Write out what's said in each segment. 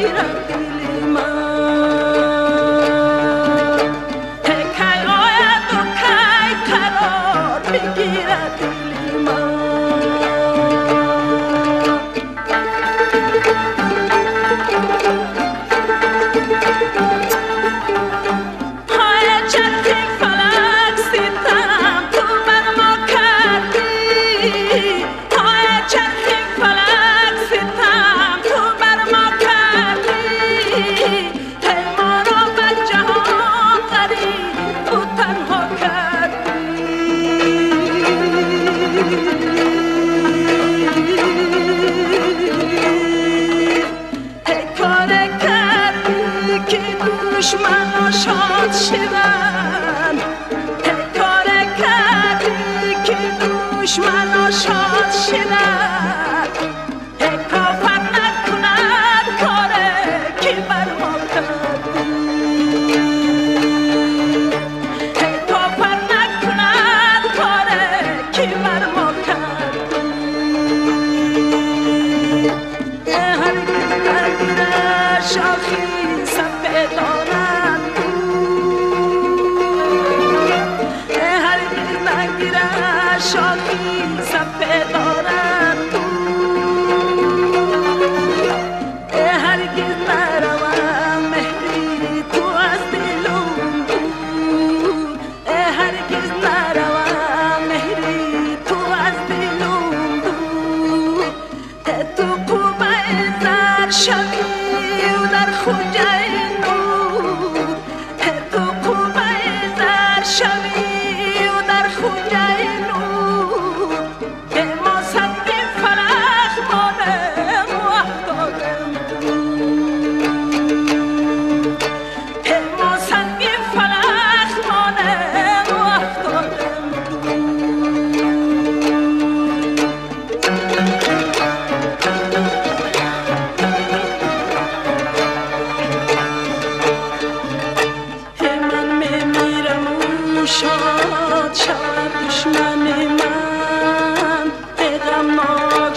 Mira. چشماشات شدن تکار کردی که دوش من آشاد شدن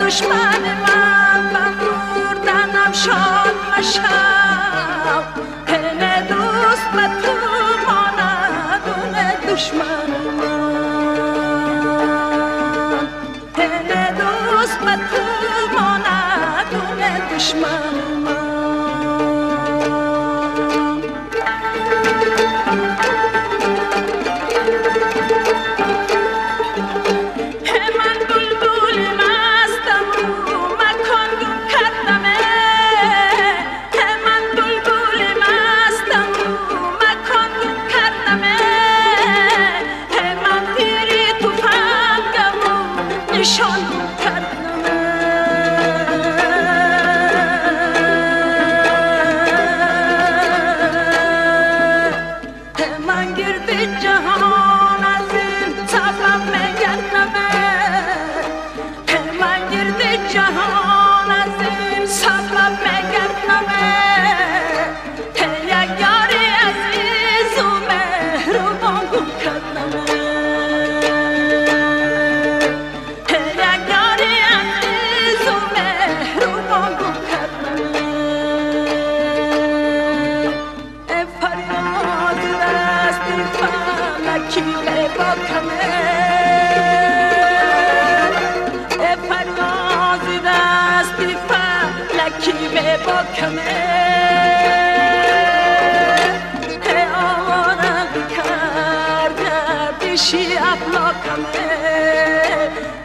دشمن من من بردنم شاد مشم دوست به تو ماندون دشمن Show. kimlere bakanım E پرواز دست فلکی به باکنم E آوانم کرده بشی افلاکنم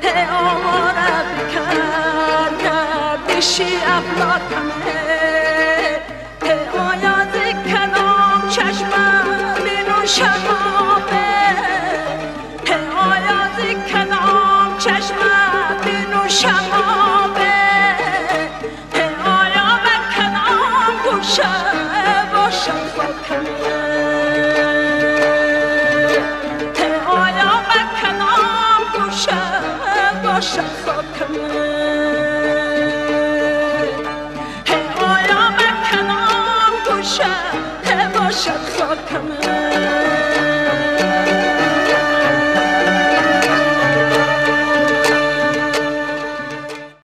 E آوانم کرده بشی افلاکنم shuffle, come on.